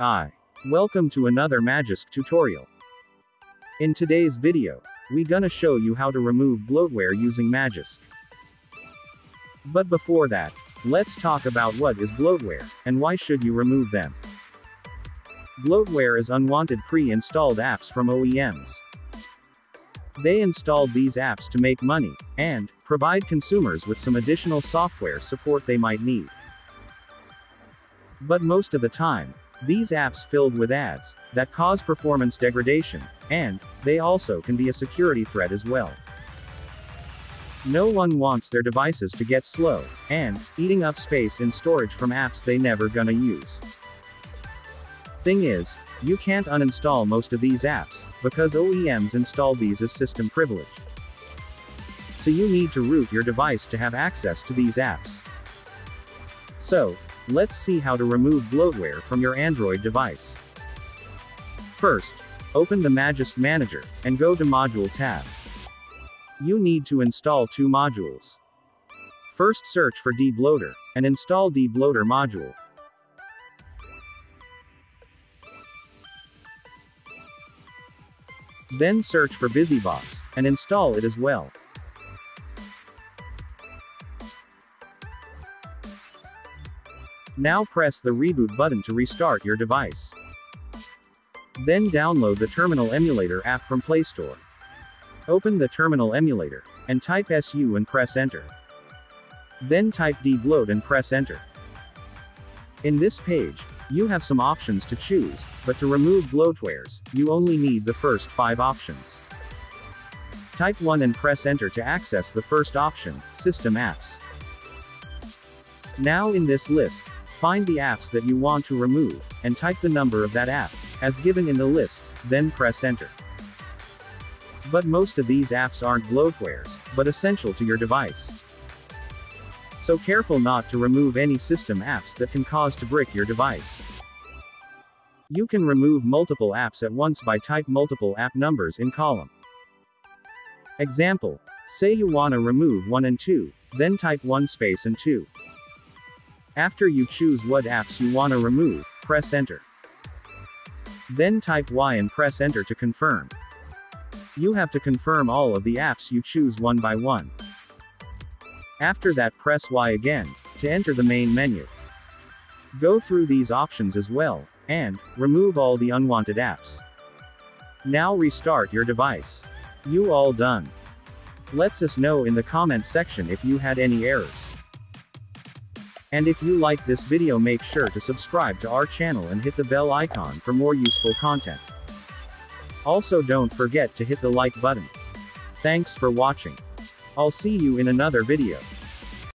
Hi. Welcome to another Magisk tutorial. In today's video, we gonna show you how to remove bloatware using Magisk. But before that, let's talk about what is bloatware, and why should you remove them. Bloatware is unwanted pre-installed apps from OEMs. They installed these apps to make money, and, provide consumers with some additional software support they might need. But most of the time, these apps filled with ads, that cause performance degradation, and, they also can be a security threat as well. No one wants their devices to get slow, and, eating up space in storage from apps they never gonna use. Thing is, you can't uninstall most of these apps, because OEMs install these as system privilege. So you need to root your device to have access to these apps. So, let's see how to remove bloatware from your Android device. First, open the Magisk Manager, and go to Module tab. You need to install two modules. First search for debloater, and install debloater module. Then search for BusyBox, and install it as well. Now press the reboot button to restart your device. Then download the Terminal Emulator app from Play Store. Open the Terminal Emulator, and type SU and press enter. Then type debloat and press enter. In this page, you have some options to choose, but to remove bloatwares, you only need the first five options. Type 1 and press enter to access the first option, System Apps. Now in this list, find the apps that you want to remove, and type the number of that app, as given in the list, then press enter. But most of these apps aren't bloatwares, but essential to your device. So careful not to remove any system apps that can cause to brick your device. You can remove multiple apps at once by type multiple app numbers in column. Example. Say you wanna remove 1 and 2, then type 1 space and 2. After you choose what apps you wanna remove, press enter. Then type Y and press enter to confirm. You have to confirm all of the apps you choose one by one. After that press Y again, to enter the main menu. Go through these options as well, and, remove all the unwanted apps. Now restart your device. You all done. Let's us know in the comment section if you had any errors. And if you like this video make sure to subscribe to our channel and hit the bell icon for more useful content. Also don't forget to hit the like button. Thanks for watching. I'll see you in another video.